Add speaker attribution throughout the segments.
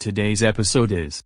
Speaker 1: Today's episode is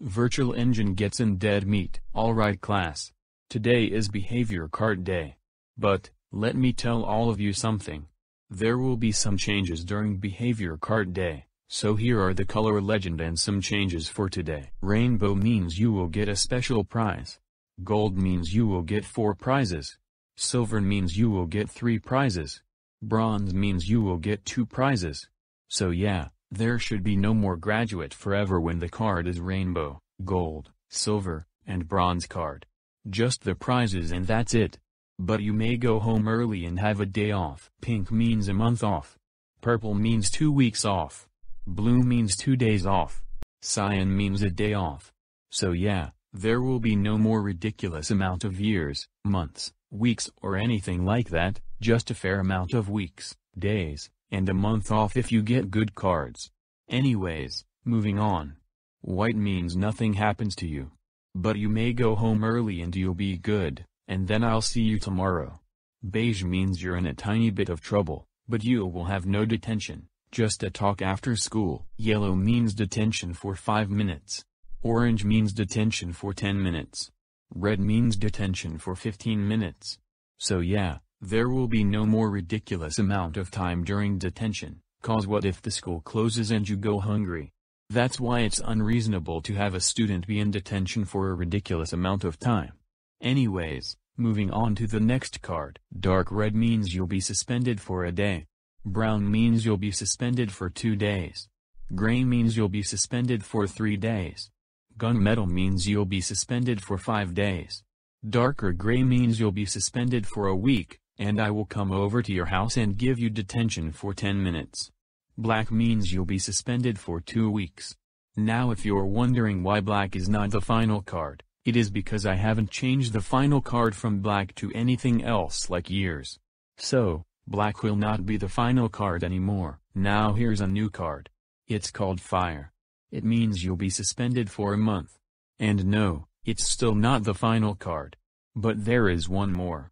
Speaker 1: Virtual Engine gets in dead meat. Alright class. Today is behavior card day. But, let me tell all of you something. There will be some changes during behavior card day, so here are the color legend and some changes for today. Rainbow means you will get a special prize. Gold means you will get 4 prizes. Silver means you will get 3 prizes. Bronze means you will get 2 prizes. So yeah, there should be no more graduate forever when the card is rainbow, gold, silver, and bronze card. Just the prizes and that's it. But you may go home early and have a day off. Pink means a month off. Purple means two weeks off. Blue means two days off. Cyan means a day off. So yeah, there will be no more ridiculous amount of years, months, weeks or anything like that, just a fair amount of weeks, days, and a month off if you get good cards. Anyways, moving on. White means nothing happens to you. But you may go home early and you'll be good, and then I'll see you tomorrow. Beige means you're in a tiny bit of trouble, but you will have no detention, just a talk after school. Yellow means detention for 5 minutes. Orange means detention for 10 minutes. Red means detention for 15 minutes. So yeah, there will be no more ridiculous amount of time during detention, cause what if the school closes and you go hungry? That's why it's unreasonable to have a student be in detention for a ridiculous amount of time. Anyways, moving on to the next card. Dark red means you'll be suspended for a day. Brown means you'll be suspended for two days. Gray means you'll be suspended for three days. Gunmetal means you'll be suspended for five days. Darker gray means you'll be suspended for a week, and I will come over to your house and give you detention for 10 minutes. Black means you'll be suspended for two weeks. Now if you're wondering why black is not the final card, it is because I haven't changed the final card from black to anything else like years. So, black will not be the final card anymore. Now here's a new card. It's called fire. It means you'll be suspended for a month. And no, it's still not the final card. But there is one more.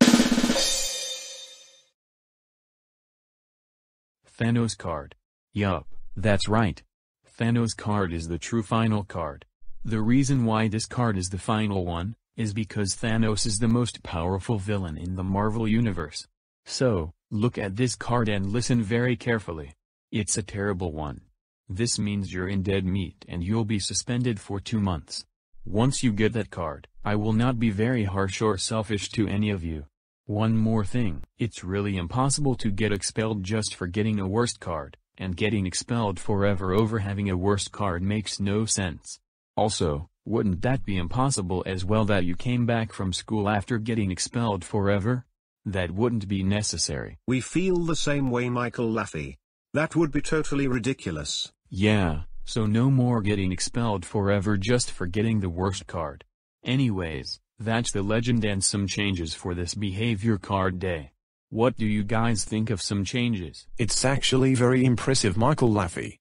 Speaker 1: Thanos card. Yup, that's right. Thanos card is the true final card. The reason why this card is the final one, is because Thanos is the most powerful villain in the Marvel Universe. So, look at this card and listen very carefully. It's a terrible one. This means you're in dead meat and you'll be suspended for two months. Once you get that card, I will not be very harsh or selfish to any of you. One more thing, it's really impossible to get expelled just for getting a worst card, and getting expelled forever over having a worst card makes no sense. Also, wouldn't that be impossible as well that you came back from school after getting expelled forever? That wouldn't be necessary.
Speaker 2: We feel the same way Michael Laffy. That would be totally ridiculous.
Speaker 1: Yeah, so no more getting expelled forever just for getting the worst card. Anyways, that's the legend and some changes for this behavior card day. What do you guys think of some changes?
Speaker 3: It's actually very impressive Michael Laffy.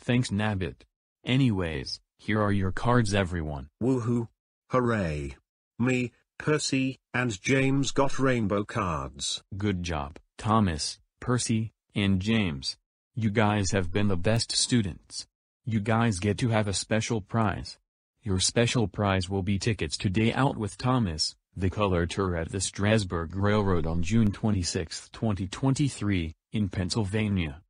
Speaker 1: Thanks Nabbit. Anyways, here are your cards everyone.
Speaker 2: Woohoo! Hooray! Me, Percy, and James got rainbow cards.
Speaker 1: Good job, Thomas, Percy, and James. You guys have been the best students. You guys get to have a special prize. Your special prize will be tickets to Day Out with Thomas, the color tour at the Strasburg Railroad on June 26, 2023, in Pennsylvania.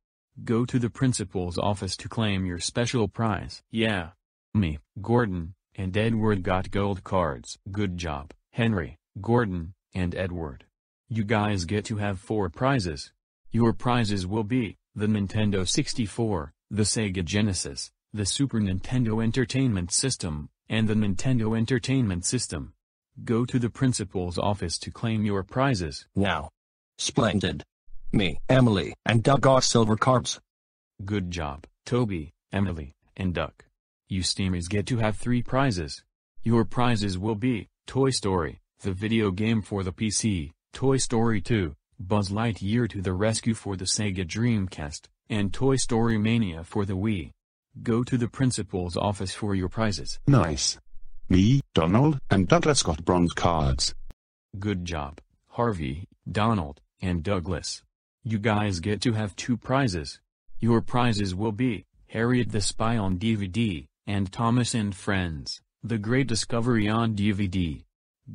Speaker 1: Go to the principal's office to claim your special prize. Yeah, me, Gordon, and Edward got gold cards. Good job, Henry, Gordon, and Edward. You guys get to have four prizes. Your prizes will be, the Nintendo 64, the Sega Genesis, the Super Nintendo Entertainment System, and the Nintendo Entertainment System. Go to the principal's office to claim your prizes.
Speaker 4: Now. Splendid. Me, Emily, and Duck got silver cards.
Speaker 1: Good job, Toby, Emily, and Duck. You Steamers get to have three prizes. Your prizes will be, Toy Story, the video game for the PC, Toy Story 2, Buzz Lightyear to the Rescue for the Sega Dreamcast, and Toy Story Mania for the Wii. Go to the principal's office for your prizes.
Speaker 5: Nice. Me, Donald, and Douglas got bronze cards.
Speaker 1: Good job, Harvey, Donald, and Douglas. You guys get to have two prizes. Your prizes will be, Harriet the Spy on DVD, and Thomas and Friends, The Great Discovery on DVD.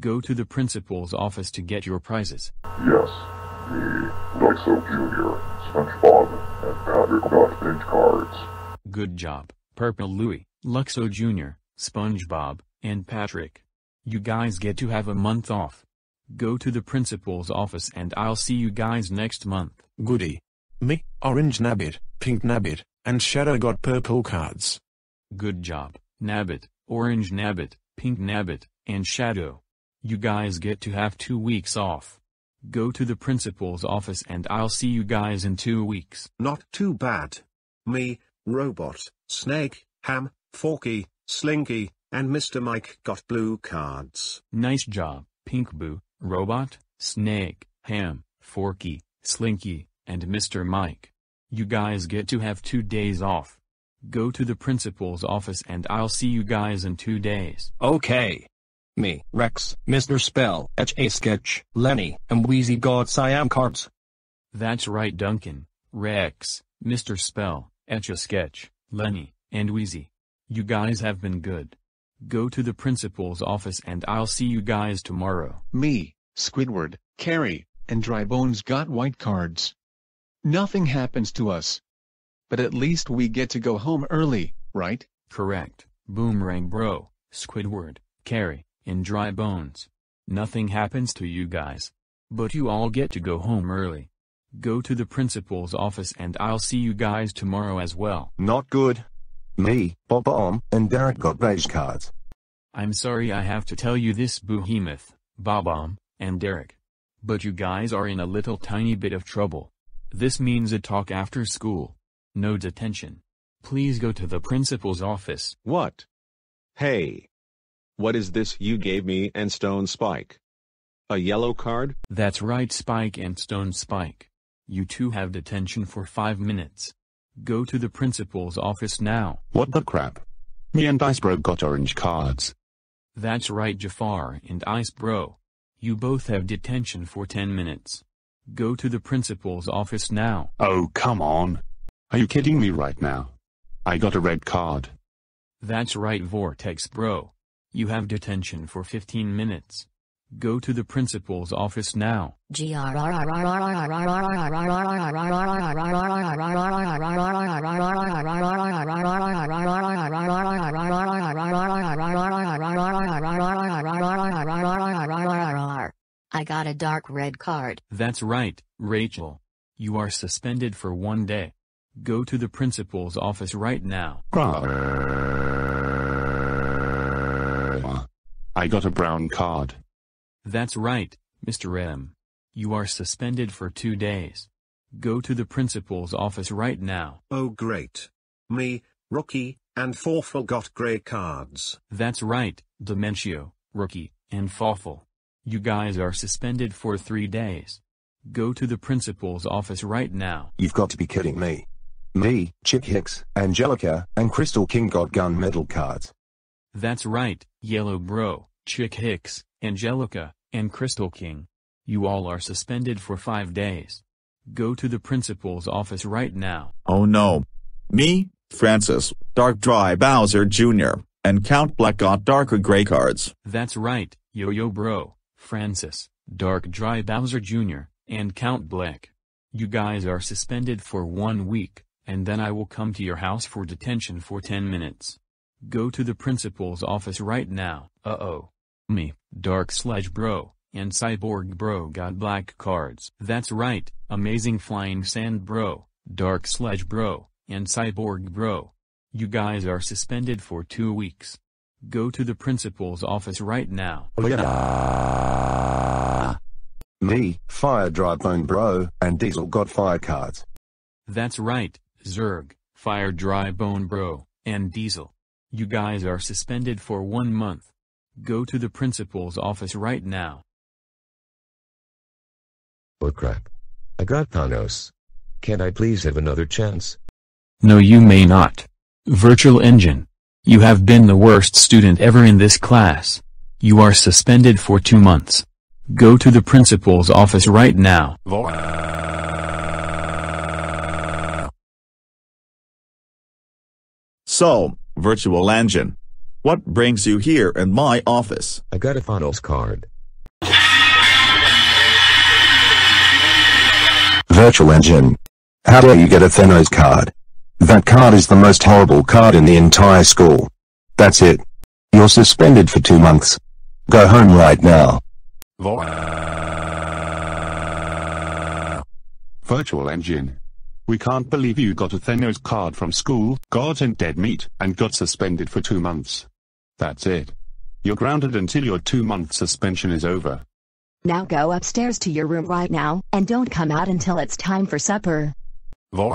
Speaker 1: Go to the principal's office to get your prizes.
Speaker 6: Yes, me, Luxo Jr., SpongeBob, and Patrick got pink cards.
Speaker 1: Good job, Purple Louie, Luxo Jr., SpongeBob, and Patrick. You guys get to have a month off. Go to the principal's office and I'll see you guys next month.
Speaker 3: Goody. Me, Orange Nabbit, Pink Nabbit, and Shadow got purple cards.
Speaker 1: Good job, Nabbit, Orange Nabbit, Pink Nabbit, and Shadow. You guys get to have two weeks off. Go to the principal's office and I'll see you guys in two weeks.
Speaker 2: Not too bad. Me, Robot, Snake, Ham, Forky, Slinky, and Mr. Mike got blue cards.
Speaker 1: Nice job, Pink Boo, Robot, Snake, Ham, Forky, Slinky, and Mr. Mike. You guys get to have two days off. Go to the principal's office and I'll see you guys in two days.
Speaker 4: Okay. Me, Rex, Mr. Spell, Etch A Sketch, Lenny, and Wheezy got Cyan cards.
Speaker 1: That's right Duncan, Rex, Mr. Spell, Etch A Sketch, Lenny, and Wheezy. You guys have been good. Go to the principal's office and I'll see you guys tomorrow.
Speaker 7: Me, Squidward, Carrie, and Dry Bones got white cards. Nothing happens to us. But at least we get to go home early, right?
Speaker 1: Correct, Boomerang Bro, Squidward, Carrie, and Dry Bones. Nothing happens to you guys. But you all get to go home early. Go to the principal's office and I'll see you guys tomorrow as well.
Speaker 8: Not good. Me, Bob-omb, and Derek got beige cards.
Speaker 1: I'm sorry I have to tell you this behemoth, Bob-omb, and Derek. But you guys are in a little tiny bit of trouble. This means a talk after school. No detention. Please go to the principal's office.
Speaker 9: What? Hey. What is this you gave me and Stone Spike? A yellow card?
Speaker 1: That's right Spike and Stone Spike. You two have detention for five minutes. Go to the principal's office now.
Speaker 5: What the crap? Me and Ice Bro got orange cards.
Speaker 1: That's right Jafar and Ice Bro. You both have detention for 10 minutes. Go to the principal's office now.
Speaker 5: Oh come on. Are you kidding me right now? I got a red card.
Speaker 1: That's right Vortex Bro. You have detention for 15 minutes. Go to the principal's office now.
Speaker 10: I got a dark red card.
Speaker 1: That's right, Rachel. You are suspended for one day. Go to the principal's office right now.
Speaker 5: I got a brown card.
Speaker 1: That's right, Mr. M. You are suspended for two days. Go to the principal's office right now.
Speaker 2: Oh great. Me, Rookie, and Fawful got grey cards.
Speaker 1: That's right, Dimentio, Rookie, and Fawful. You guys are suspended for three days. Go to the principal's office right now.
Speaker 8: You've got to be kidding me. Me, Chick Hicks, Angelica, and Crystal King got gunmetal cards.
Speaker 1: That's right, Yellow Bro, Chick Hicks, Angelica, and Crystal King. You all are suspended for five days. Go to the principal's office right now.
Speaker 11: Oh no. Me, Francis, Dark Dry Bowser Jr., and Count Bleck got darker gray cards.
Speaker 1: That's right, Yo-Yo Bro, Francis, Dark Dry Bowser Jr., and Count Bleck. You guys are suspended for one week, and then I will come to your house for detention for 10 minutes. Go to the principal's office right now. Uh-oh. Me, Dark Sledge Bro, and Cyborg Bro got black cards. That's right, Amazing Flying Sand Bro, Dark Sledge Bro, and Cyborg Bro. You guys are suspended for two weeks. Go to the principal's office right now.
Speaker 8: Me, Fire Dry Bone Bro, and Diesel got fire cards.
Speaker 1: That's right, Zerg, Fire Dry Bone Bro, and Diesel. You guys are suspended for one month. Go to the principal's office right now.
Speaker 12: Oh crap. I got Thanos. Can I please have another chance?
Speaker 1: No you may not. Virtual Engine. You have been the worst student ever in this class. You are suspended for two months. Go to the principal's office right now.
Speaker 11: So, Virtual Engine. What brings you here in my office?
Speaker 12: I got a Thanos card.
Speaker 8: Virtual Engine. How dare you get a Thanos card? That card is the most horrible card in the entire school. That's it. You're suspended for two months. Go home right now.
Speaker 5: Virtual Engine. We can't believe you got a Thanos card from school, got in dead meat, and got suspended for two months. That's it. You're grounded until your two-month suspension is over.
Speaker 10: Now go upstairs to your room right now, and don't come out until it's time for supper.
Speaker 5: Vo-